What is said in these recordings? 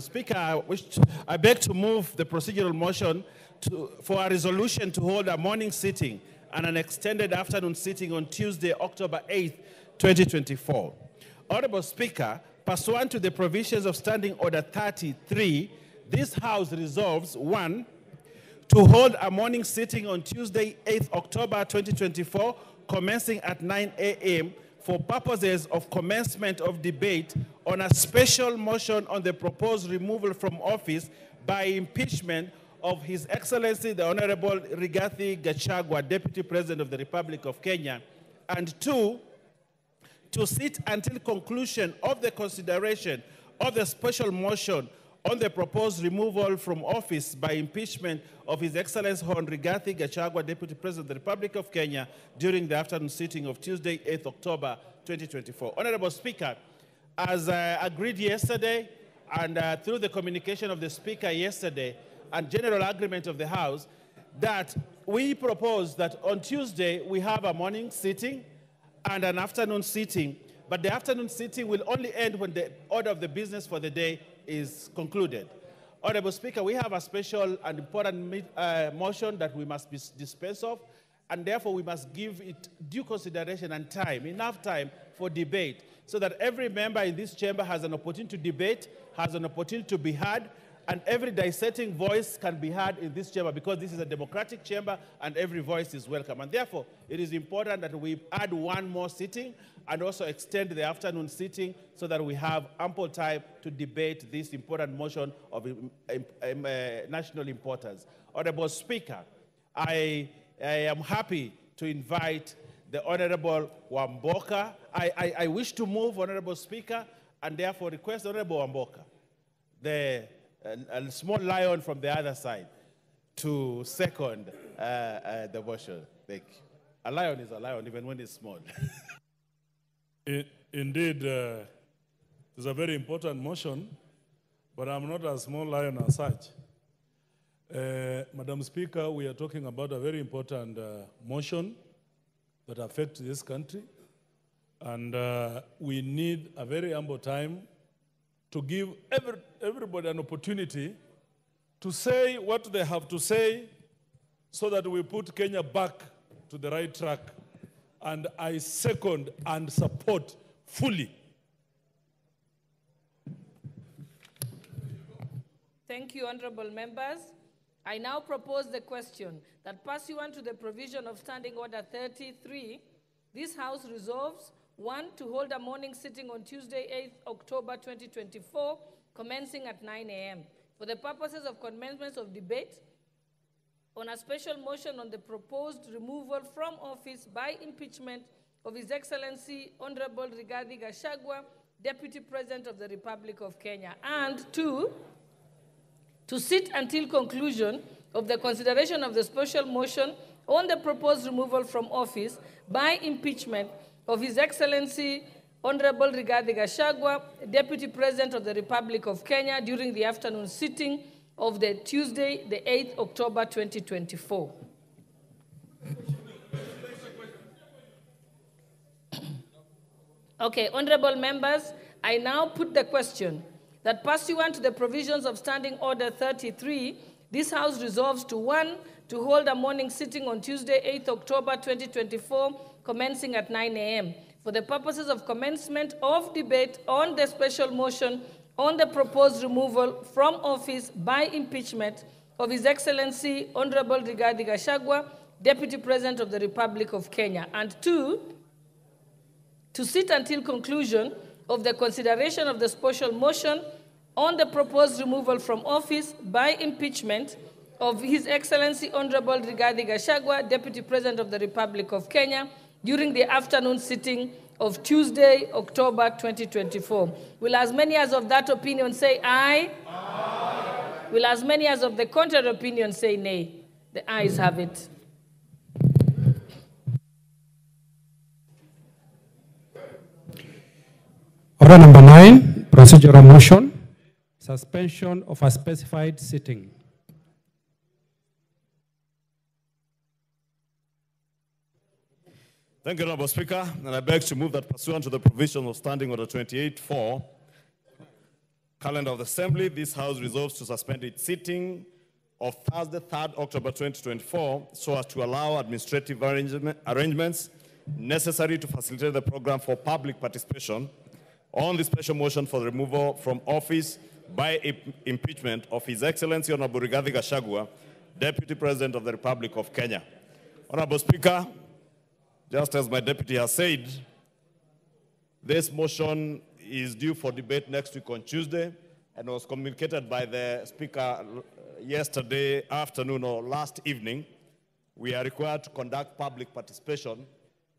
Speaker, I, to, I beg to move the procedural motion to, for a resolution to hold a morning sitting and an extended afternoon sitting on Tuesday, October 8, 2024. Honorable Speaker, pursuant to the provisions of Standing Order 33, this House resolves one, to hold a morning sitting on Tuesday, 8th October 2024, commencing at 9 a.m. for purposes of commencement of debate on a special motion on the proposed removal from office by impeachment of His Excellency the Honorable Rigathi Gachagua, Deputy President of the Republic of Kenya, and two, to sit until conclusion of the consideration of the special motion on the proposed removal from office by impeachment of His Excellency Hon Rigathi Gachagua, Deputy President of the Republic of Kenya, during the afternoon sitting of Tuesday, 8th October 2024. Honorable Speaker, as agreed yesterday and uh, through the communication of the Speaker yesterday and general agreement of the House, that we propose that on Tuesday we have a morning sitting and an afternoon sitting, but the afternoon sitting will only end when the order of the business for the day is concluded. Honorable Speaker, we have a special and important uh, motion that we must dispense of, and therefore we must give it due consideration and time, enough time for debate, so that every member in this chamber has an opportunity to debate, has an opportunity to be heard, and every dissenting voice can be heard in this chamber because this is a democratic chamber and every voice is welcome. And therefore, it is important that we add one more sitting and also extend the afternoon sitting so that we have ample time to debate this important motion of um, um, uh, national importance. Honorable Speaker, I, I, am happy to invite the Honorable Wamboka. I, I, I wish to move, Honorable Speaker, and therefore request Honorable Wamboka, the a, a small lion from the other side to second uh, uh, the motion. Thank you. A lion is a lion even when it's small. it, indeed, uh, it's a very important motion, but I'm not a small lion as such. Uh, Madam Speaker, we are talking about a very important uh, motion that affects this country, and uh, we need a very ample time to give every, everybody an opportunity to say what they have to say so that we put Kenya back to the right track. And I second and support fully. Thank you, honorable members. I now propose the question that pursuant to the provision of Standing Order 33, this House resolves one, to hold a morning sitting on Tuesday, 8th October 2024, commencing at 9 a.m. For the purposes of commencement of debate on a special motion on the proposed removal from office by impeachment of His Excellency Honorable Rigathi Gachagua, Deputy President of the Republic of Kenya. And two, to sit until conclusion of the consideration of the special motion on the proposed removal from office by impeachment of His Excellency Honorable Rigathi Gachagua, Deputy President of the Republic of Kenya, during the afternoon sitting of the Tuesday, the 8th October 2024. okay, honorable members, I now put the question that pursuant to the provisions of Standing Order 33, this House resolves to one, to hold a morning sitting on Tuesday, 8th October 2024, commencing at 9 a.m. for the purposes of commencement of debate on the special motion on the proposed removal from office by impeachment of His Excellency Honorable Rigathi Gachagua, Deputy President of the Republic of Kenya. And two, to sit until conclusion of the consideration of the special motion on the proposed removal from office by impeachment of His Excellency Honorable Rigathi Gachagua, Deputy President of the Republic of Kenya, during the afternoon sitting of Tuesday, October 2024. Will as many as of that opinion say aye? aye? Will as many as of the contrary opinion say nay? The ayes have it. Order number nine, procedural motion, suspension of a specified sitting. Thank you, Honorable Speaker. And I beg to move that pursuant to the provision of Standing Order 28.4, calendar of the Assembly, this House resolves to suspend its sitting of Thursday, 3rd October 2024, so as to allow administrative arrangement- arrangements necessary to facilitate the program for public participation on the special motion for the removal from office by impeachment of His Excellency Honorable Rigathi Gachagua, Deputy President of the Republic of Kenya. Honorable Speaker, just as my deputy has said, this motion is due for debate next week on Tuesday and was communicated by the Speaker yesterday afternoon or last evening. We are required to conduct public participation.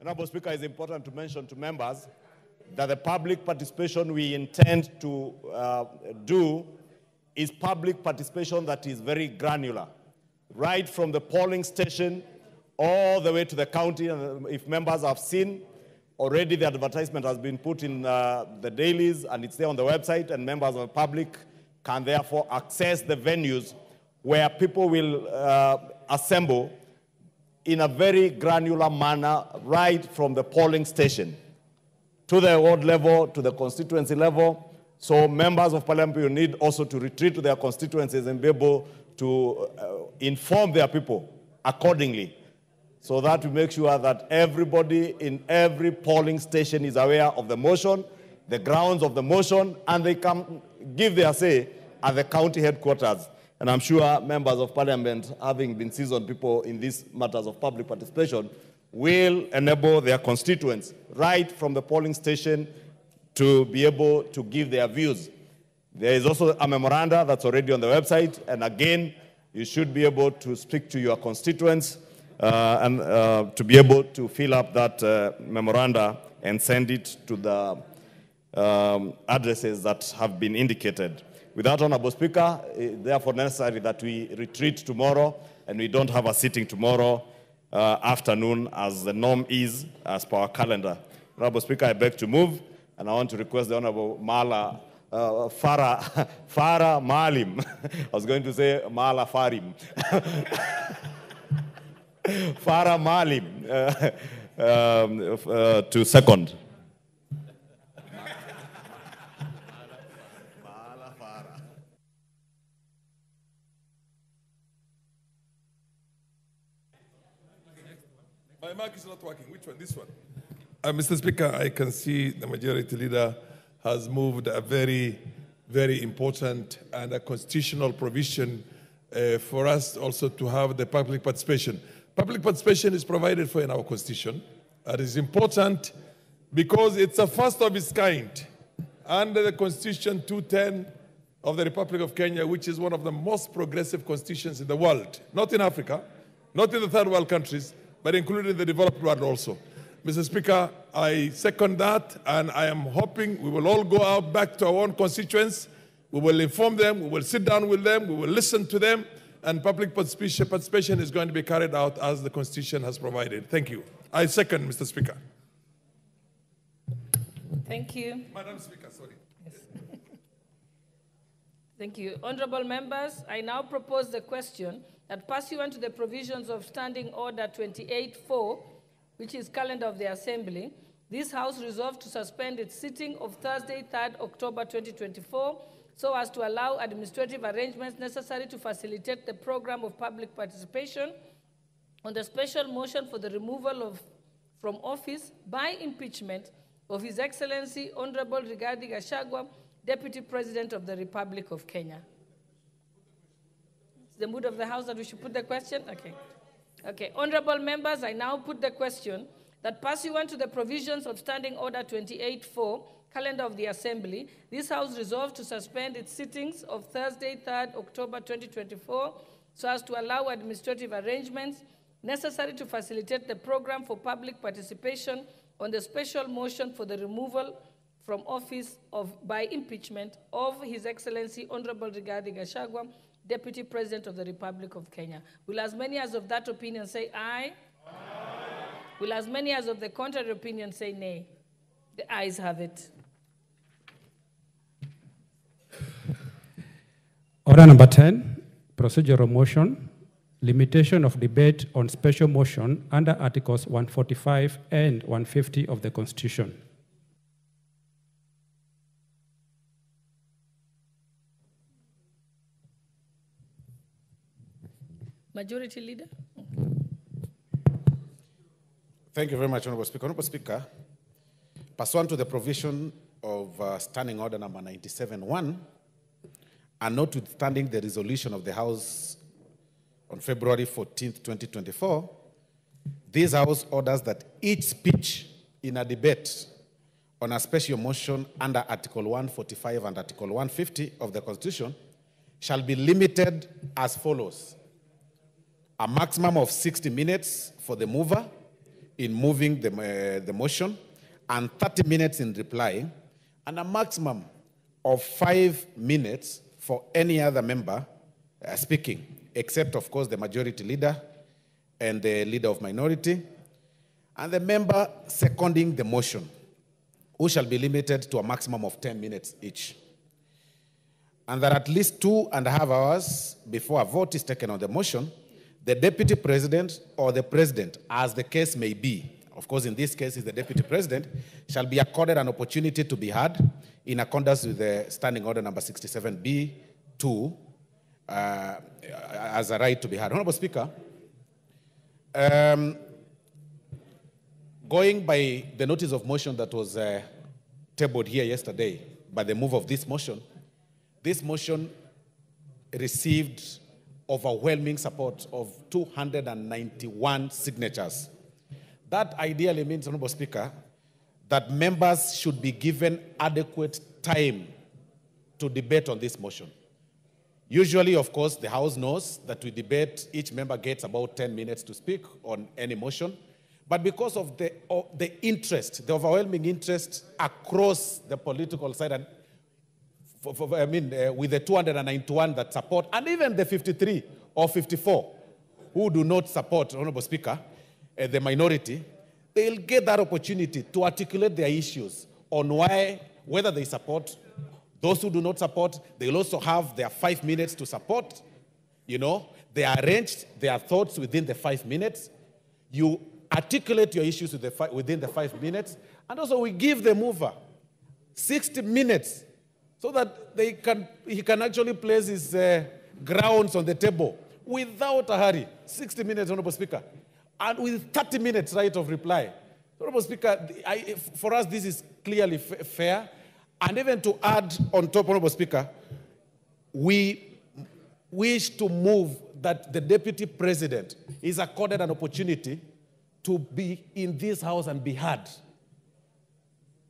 Honorable Speaker, it's important to mention to members that the public participation we intend to uh, do is public participation that is very granular, right from the polling station all the way to the county. And if members have seen, already the advertisement has been put in uh, the dailies and it's there on the website, and members of the public can therefore access the venues where people will uh, assemble in a very granular manner, right from the polling station to the ward level, to the constituency level. So members of parliament will need also to retreat to their constituencies and be able to uh, inform their people accordingly. So that we make sure that everybody in every polling station is aware of the motion, the grounds of the motion, and they can give their say at the county headquarters. And I'm sure members of parliament, having been seasoned people in these matters of public participation, will enable their constituents right from the polling station to be able to give their views. There is also a memoranda that's already on the website, and again, you should be able to speak to your constituents and uh, to be able to fill up that uh, memoranda and send it to the um, addresses that have been indicated. With that, Honorable Speaker, it's therefore necessary that we retreat tomorrow and we don't have a sitting tomorrow uh, afternoon as the norm is as per our calendar. Honorable Speaker, I beg to move and I want to request the Honorable Mala uh, Farah, Farah Maalim. I was going to say Mala Farim. Farah Maalim uh, um, uh, to second. My mic is not working. Which one? This one. Uh, Mr. Speaker, I can see the majority leader has moved a very, very important and a constitutional provision uh, for us also to have the public participation. Public participation is provided for in our constitution. It is important because it's a first of its kind under the Constitution 210 of the Republic of Kenya, which is one of the most progressive constitutions in the world, not in Africa, not in the third world countries, but including the developed world also. Mr. Speaker, I second that, and I am hoping we will all go out back to our own constituents. We will inform them, we will sit down with them, we will listen to them, and public participation is going to be carried out as the Constitution has provided. Thank you. I second, Mr. Speaker. Thank you. Madam Speaker, sorry. Yes. Thank you. Honorable members, I now propose the question that pursuant to the provisions of Standing Order 28-4, which is calendar of the Assembly, this House resolved to suspend its sitting of Thursday, 3rd October 2024, so as to allow administrative arrangements necessary to facilitate the program of public participation on the special motion for the removal of from office by impeachment of His Excellency Honorable Rigathi Gachagua, Deputy President of the Republic of Kenya. It's the mood of the House that we should put the question? Okay. Okay. Honorable members, I now put the question that pursuant to the provisions of Standing Order 28.4, calendar of the Assembly, this House resolved to suspend its sittings of Thursday, 3rd October 2024, so as to allow administrative arrangements necessary to facilitate the program for public participation on the special motion for the removal from office of, by impeachment of His Excellency Honorable Rigathi Gachagua, Deputy President of the Republic of Kenya. Will as many as of that opinion say aye? aye. Will as many as of the contrary opinion say nay? The ayes have it. Order number 10, procedural motion, limitation of debate on special motion under Articles 145 and 150 of the Constitution. Majority Leader. Thank you very much, Honorable Speaker. Honorable Speaker, pursuant to the provision of uh, Standing Order Number 97.1, and notwithstanding the resolution of the House on February 14, 2024, this House orders that each speech in a debate on a special motion under Article 145 and Article 150 of the Constitution shall be limited as follows. A maximum of 60 minutes for the mover in moving the, uh, the motion and 30 minutes in reply and a maximum of five minutes for any other member uh, speaking, except, of course, the majority leader and the leader of minority, and the member seconding the motion, who shall be limited to a maximum of 10 minutes each. And that at least two and a half hours before a vote is taken on the motion, the deputy president or the president, as the case may be, of course, in this case, is the deputy president, shall be accorded an opportunity to be heard in accordance with the standing order number 67B2 uh, as a right to be heard. Honorable Speaker, um, going by the notice of motion that was uh, tabled here yesterday by the move of this motion, this motion received overwhelming support of 291 signatures. That ideally means, Honorable Speaker, that members should be given adequate time to debate on this motion. Usually, of course, the House knows that we debate, each member gets about 10 minutes to speak on any motion. But because of the, of the interest, the overwhelming interest across the political side, and for, for, I mean, uh, with the 291 that support, and even the 53 or 54 who do not support, Honorable Speaker, uh, the minority, they'll get that opportunity to articulate their issues on why, whether they support. Those who do not support, they'll also have their five minutes to support. You know, they arranged their thoughts within the five minutes. You articulate your issues within the five minutes. And also, we give the mover 60 minutes so that they can, he can actually place his uh, grounds on the table without a hurry. 60 minutes, Honorable Speaker. And with 30 minutes right of reply. Honorable Speaker, I, for us, this is clearly f- fair. And even to add on top, Honorable Speaker, we wish to move that the Deputy President is accorded an opportunity to be in this House and be heard.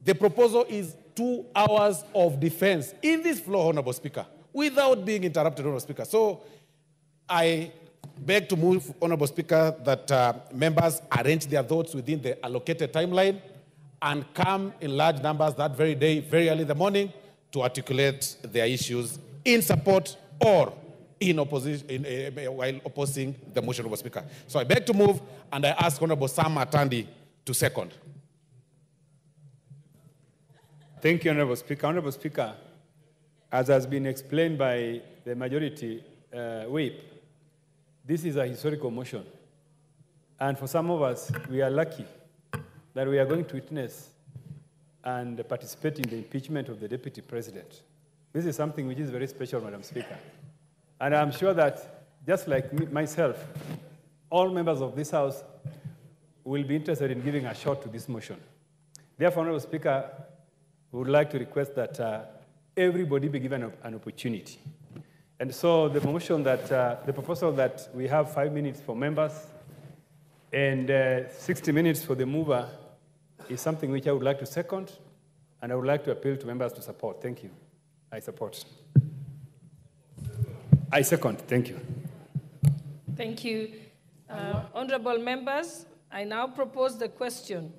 The proposal is two hours of defense in this floor, Honorable Speaker, without being interrupted, Honorable Speaker. So I beg to move, Honorable Speaker, that uh, members arrange their votes within the allocated timeline and come in large numbers that very day, very early in the morning, to articulate their issues in support or in opposition in, uh, while opposing the motion, Honorable Speaker. So I beg to move, and I ask Honorable Sam Atandi to second. Thank you, Honorable Speaker. Honorable Speaker, as has been explained by the majority uh, whip, this is a historical motion. And for some of us, we are lucky that we are going to witness and participate in the impeachment of the deputy president. This is something which is very special, Madam Speaker. And I'm sure that, just like me, myself, all members of this House will be interested in giving a shot to this motion. Therefore, Honorable Speaker, we would like to request that uh, everybody be given an opportunity. And so the motion that, uh, the proposal that we have five minutes for members and uh, 60 minutes for the mover is something which I would like to second, and I would like to appeal to members to support. Thank you. I support. I second. Thank you. Thank you. Uh, honorable members, I now propose the question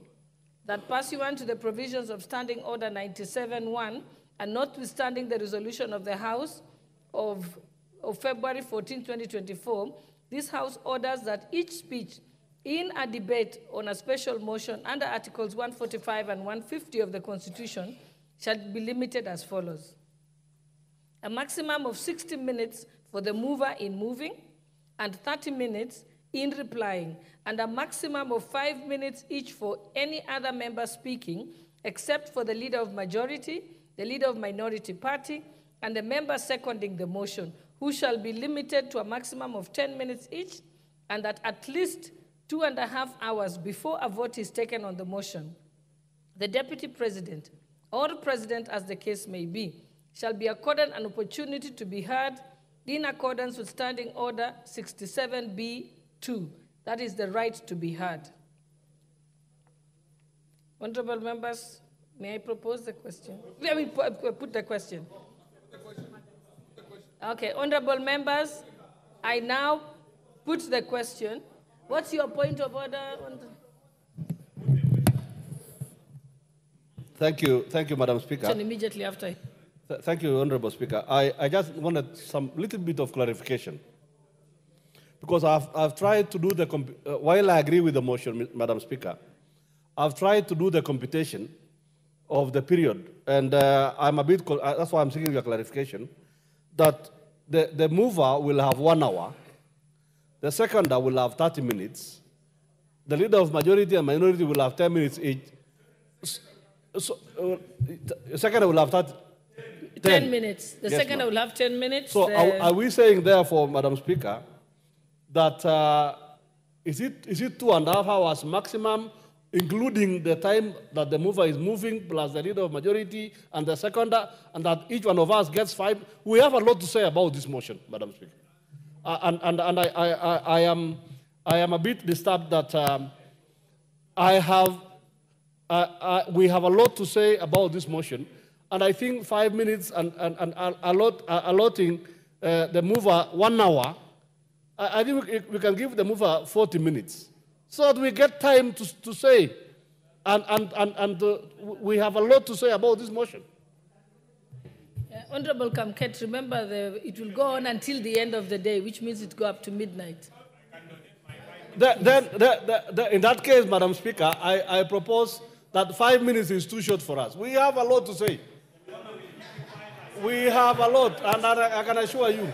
that pursuant to the provisions of Standing Order 97.1 and notwithstanding the resolution of the House of, of February 14, 2024, this House orders that each speech in a debate on a special motion under Articles 145 and 150 of the Constitution shall be limited as follows. A maximum of 60 minutes for the mover in moving and 30 minutes in replying, and a maximum of five minutes each for any other member speaking, except for the leader of majority, the leader of minority party, and the member seconding the motion, who shall be limited to a maximum of 10 minutes each, and that at least two and a half hours before a vote is taken on the motion, the deputy president or president, as the case may be, shall be accorded an opportunity to be heard in accordance with Standing Order 67B2. That is the right to be heard. Honorable members, may I propose the question? Let me put the question. Okay, honorable members, I now put the question. What's your point of order? Thank you, thank you, Madam Speaker. Immediately after. Th thank you, Honorable Speaker. I, I just wanted some little bit of clarification. Because I've, I've tried to do the, uh, while I agree with the motion, Madam Speaker, I've tried to do the computation of the period. And uh, I'm a bit, uh, that's why I'm seeking your clarification, that the, the mover will have one hour, the seconder will have 30 minutes, the leader of majority and minority will have 10 minutes each. So, uh, seconder will have 30, 10, 10 minutes. The yes, second will have 10 minutes. So are, are, we saying, therefore, Madam Speaker, that uh, is it, is it two and a half hours maximum, including the time that the mover is moving, plus the leader of majority and the seconder, and that each one of us gets five? We have a lot to say about this motion, Madam Speaker. Uh, and and, and I, I, I, I, am, I am a bit disturbed that um, I have, uh, uh we have a lot to say about this motion, and I think five minutes and, and, and allot, allotting uh, the mover one hour, I, I think we, we, can give the mover 40 minutes so that we get time to, to say. And, and, and, and uh, we have a lot to say about this motion. Uh, Honorable Kamket, remember the, it will go on until the end of the day, which means it go up to midnight. The, then, the, the, in that case, Madam Speaker, I, I propose that five minutes is too short for us. We have a lot to say. We have a lot, and I, I can assure you.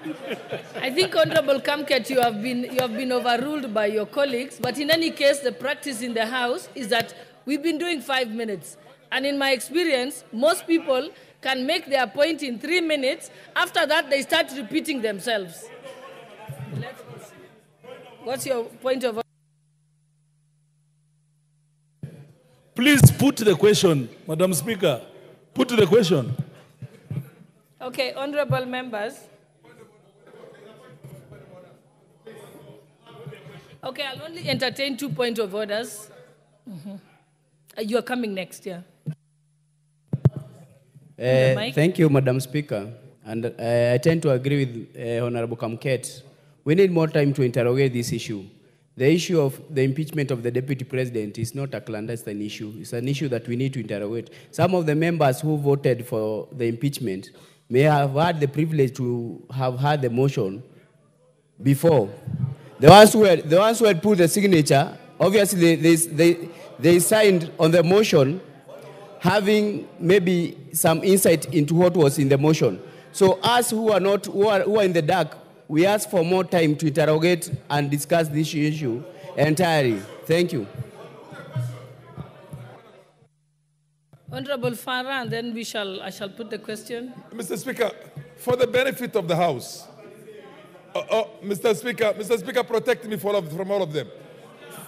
I think, Honorable Kamket, you have, been, you have been overruled by your colleagues, but in any case, the practice in the House is that we've been doing five minutes. And in my experience, most people can make their point in three minutes. After that, they start repeating themselves. What's your point of Please put the question, Madam Speaker. Put the question. Okay, honorable members. Okay, I'll only entertain two point of orders. Mm -hmm. You are coming next, yeah. Uh, thank you, Madam Speaker. And uh, I tend to agree with uh, Honorable Kamket. We need more time to interrogate this issue. The issue of the impeachment of the deputy president is not a clandestine issue. It's an issue that we need to interrogate. Some of the members who voted for the impeachment may have had the privilege to have had the motion before. The ones who had, the ones who had put the signature, obviously they, they, they signed on the motion having maybe some insight into what was in the motion. So us who are not, who are, who are in the dark, we ask for more time to interrogate and discuss this issue entirely. Thank you. Honorable Farah, and then we shall, I shall put the question. Mr. Speaker, for the benefit of the House, uh, oh, Mr. Speaker, Mr. Speaker, protect me from all of, from all of them.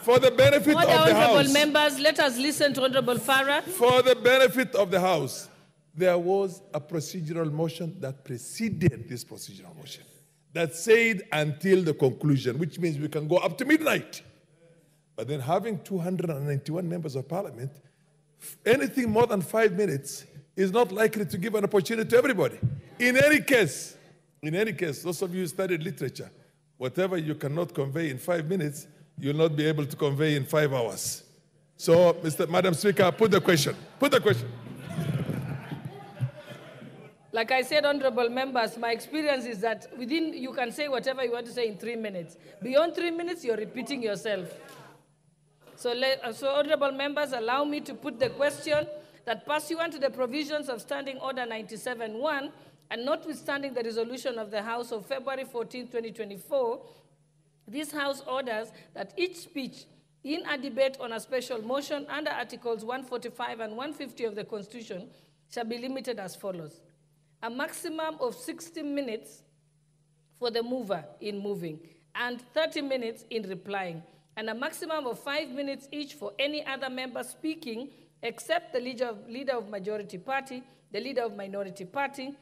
For the benefit Order, of the honorable House. members, let us listen to Honorable Farah. For the benefit of the House, there was a procedural motion that preceded this procedural motion that said until the conclusion, which means we can go up to midnight. But then having 291 members of parliament, anything more than five minutes is not likely to give an opportunity to everybody. In any case, in any case, those of you who studied literature, whatever you cannot convey in five minutes, you'll not be able to convey in five hours. So, Mr. Madam Speaker, put the question. Put the question. Like I said, honorable members, my experience is that within, you can say whatever you want to say in three minutes. Beyond three minutes, you're repeating yourself. So, uh, so honorable members, allow me to put the question that pursuant to the provisions of Standing Order 97.1, and notwithstanding the resolution of the House of February 14, 2024, this House orders that each speech in a debate on a special motion under Articles 145 and 150 of the Constitution shall be limited as follows. A maximum of 60 minutes for the mover in moving and 30 minutes in replying, and a maximum of five minutes each for any other member speaking except the leader of, leader of majority party, the leader of minority party,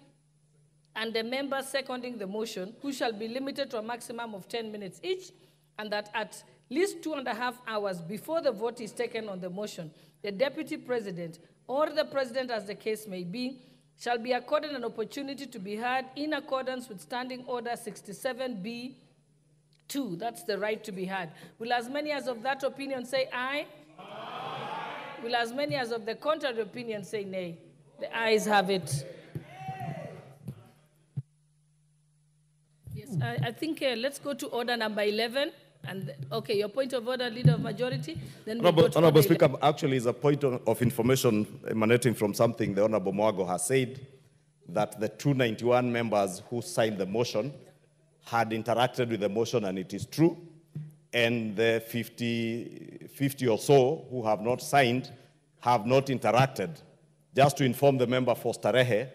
and the member seconding the motion, who shall be limited to a maximum of 10 minutes each, and that at least two and a half hours before the vote is taken on the motion, the deputy president or the president, as the case may be, shall be accorded an opportunity to be heard in accordance with Standing Order 67B 2. That's the right to be heard. Will as many as of that opinion say aye? aye? Will as many as of the contrary opinion say nay? The ayes have it. I, I think uh, let's go to order number 11. And okay, your point of order, leader of majority. Then we Honorable, go to Honorable Speaker, actually is a point of of information emanating from something the Honorable Mwago has said, that the 291 members who signed the motion had interacted with the motion, and it is true. And the 50, 50 or so who have not signed have not interacted. Just to inform the member for Starehe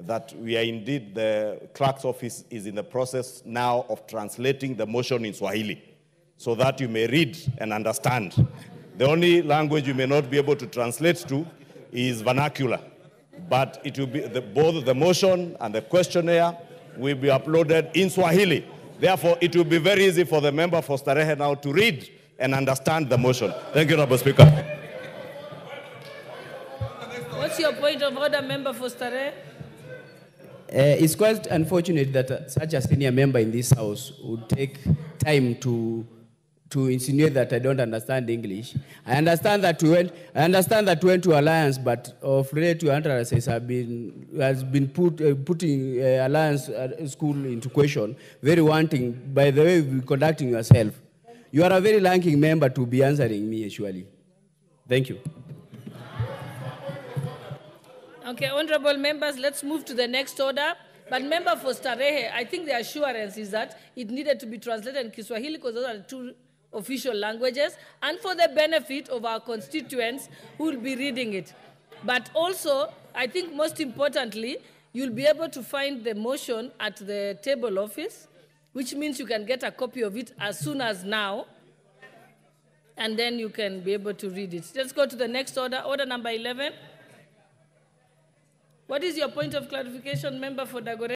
that we are indeed, the clerk's office is in the process now of translating the motion in Swahili so that you may read and understand. The only language you may not be able to translate to is vernacular, but it will be the, both the motion and the questionnaire will be uploaded in Swahili. Therefore, it will be very easy for the member for Starehe now to read and understand the motion. Thank you, Honorable Speaker. What's your point of order, member for Stare? Uh, it's quite unfortunate that uh, such a senior member in this house would take time to to insinuate that I don't understand English. I understand that we went. I understand that we went to alliance, but of relative interests have been has been put uh, putting uh, alliance uh, school into question. Very wanting by the way you're conducting yourself. You are a very lacking member to be answering me actually. Thank you. Okay, honorable members, let's move to the next order. But member for Starehe, I think the assurance is that it needed to be translated in Kiswahili because those are the two official languages, and for the benefit of our constituents who will be reading it. But also, I think most importantly, you'll be able to find the motion at the table office, which means you can get a copy of it as soon as now, and then you can be able to read it. Let's go to the next order, order number 11. What is your point of clarification, member for Dagore?